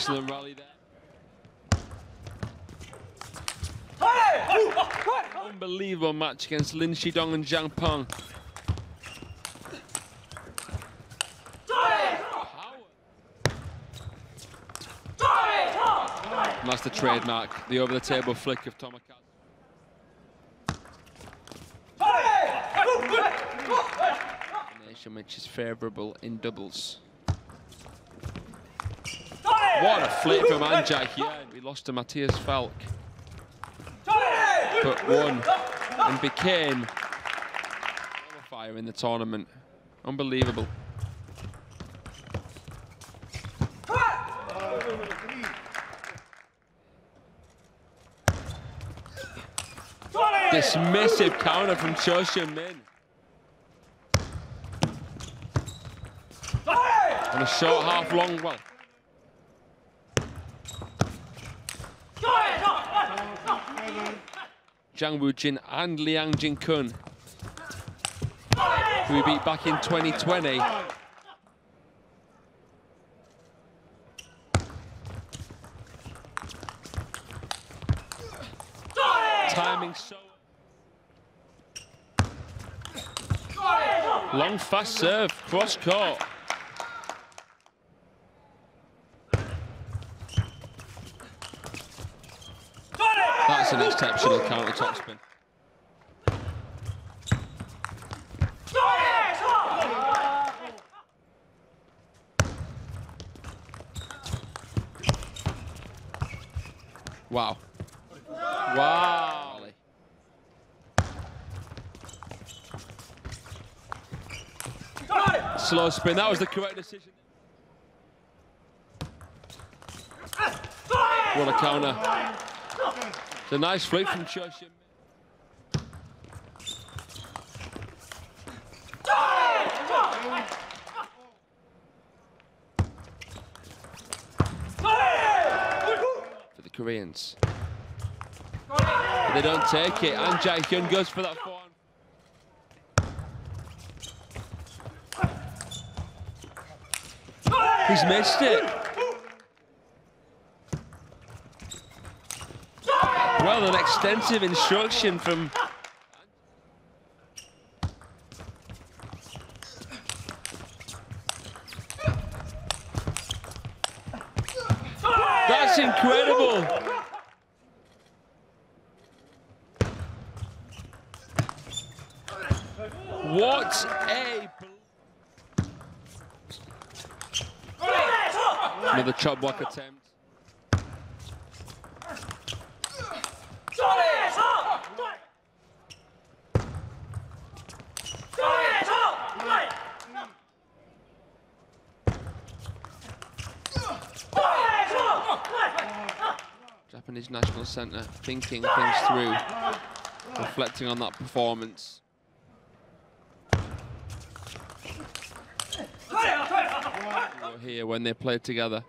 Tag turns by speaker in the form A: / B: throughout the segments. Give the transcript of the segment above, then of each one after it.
A: Excellent rally there. Unbelievable match against Lin Shidong and Zhang. And that's the trademark, the over-the-table flick of Tomokazu. Which is favourable in doubles. What a flip from An Jae-hyun. We lost to Mattias Falck. But won and became qualifier in the tournament. Unbelievable. Dismissive counter from Cho Min. And a short half long, well. Jang Woo Jin and Liang Jingkun, who we beat back in 2020. Timing so Long fast serve, cross court. That's an exceptional counter topspin. Wow. Wow. Slow spin, that was the correct decision. What a counter. It's a nice flick from Choshin. For the Koreans. But they don't take it, and Jae Hyun goes for that forehand. He's missed it. An extensive instruction from... That's incredible. What a... Another chop attempt. Japanese National Centre thinking things through, reflecting on that performance. Here when they played together.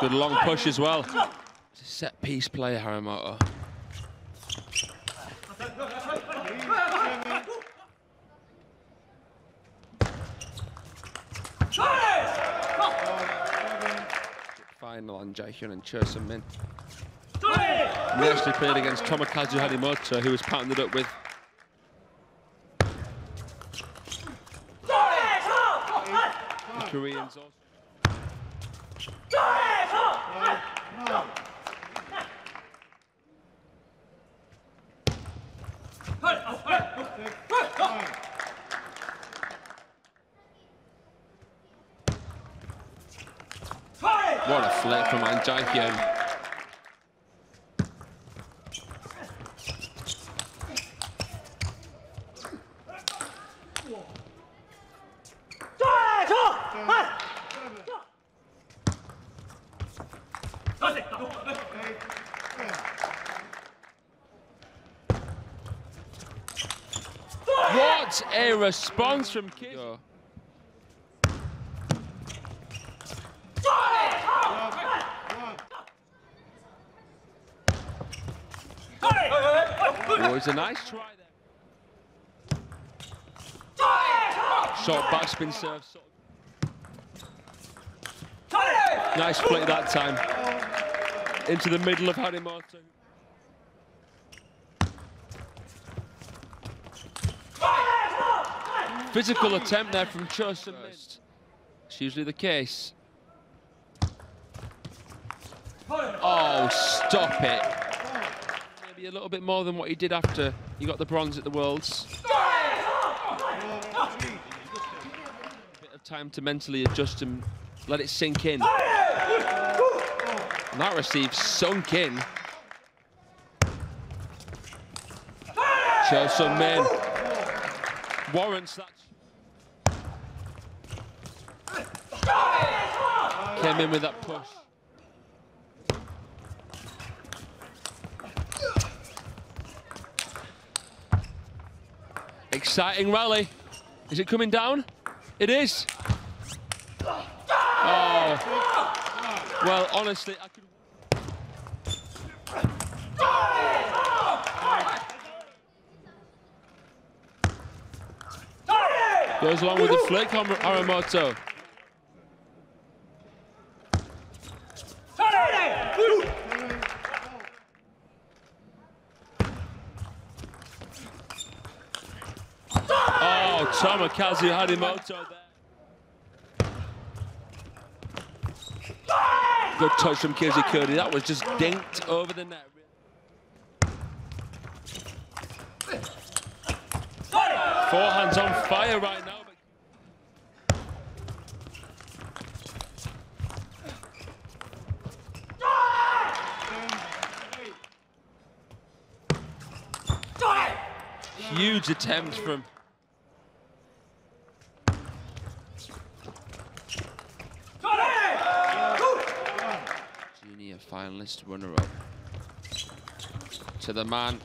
A: Good long push as well. Set piece play, Harimoto. Final An Jaehyun and Cho Seung Min. We actually played against Tomokazu Harimoto, who was partnered up with the Koreans also. What a flick from An Jae-hyun. What a response from Kish. It's a nice try there. Short backspin serve. Nice flick that time. Into the middle of Harimoto. Physical attempt there from Chosun. It's usually the case. Oh, stop it. Maybe a little bit more than what he did after he got the bronze at the Worlds. Bit of time to mentally adjust and let it sink in. And that receive sunk in. Cho Seung Min warrants that. Came in with that push. Exciting rally. Is it coming down? It is. Oh. Well, honestly, I could... Goes along with the flick, Harimoto. Tomokazu Harimoto there. Good touch from Kizukuri. That was just dinked over the net. Forehand's on fire right now. Huge attempt from finalist runner-up. To the man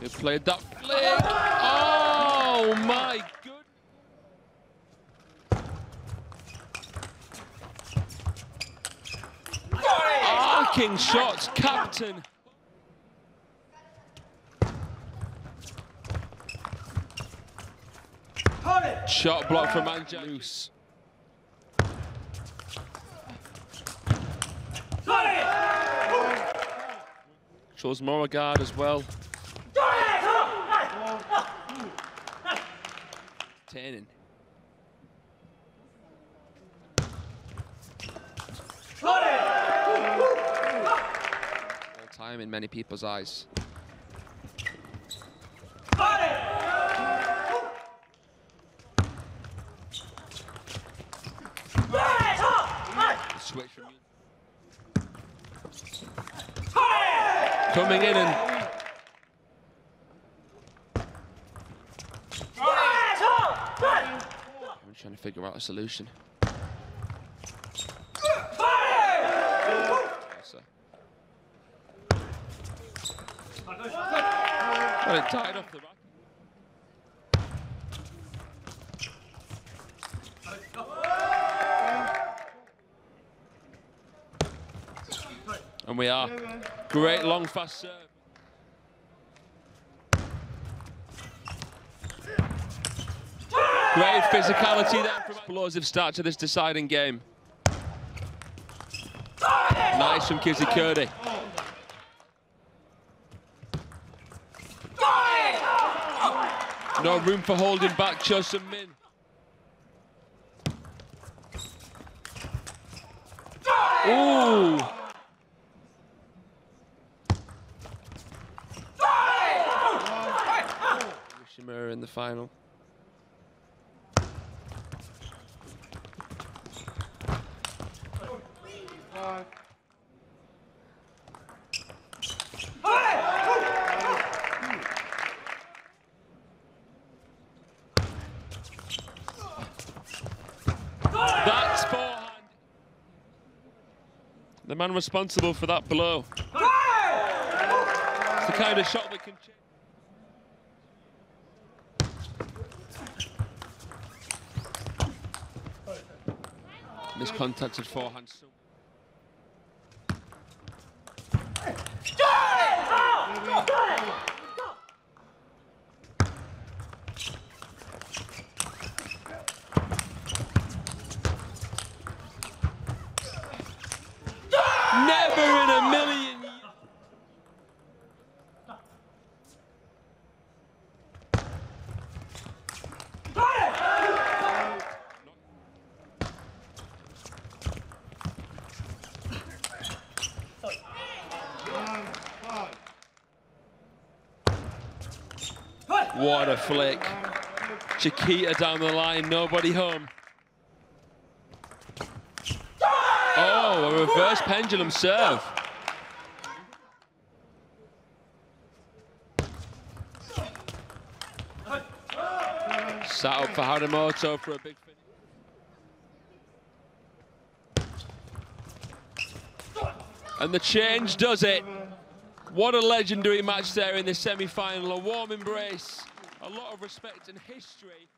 A: who played that flick. Oh my good. Arcing shots, captain. Shot block from Angelus. Shows more regard as well. Turning. All time in many people's eyes. switch from coming in and I'm trying to figure out a solution. Well, it tied off the rack. And we are. Great long fast serve. Great physicality there explosive start to this deciding game. Nice from Kizukuri. No room for holding back Cho Seung Min. Ooh. Shimura in the final. That's forehand. The man responsible for that blow. It's the kind of shot that can change. Miscontacted forehand. What a flick. Chiquita down the line, nobody home. Oh, a reverse pendulum serve. Sat up for Harimoto for a big finish. And the change does it. What a legendary match there in the semi-final. A warm embrace, a lot of respect and history.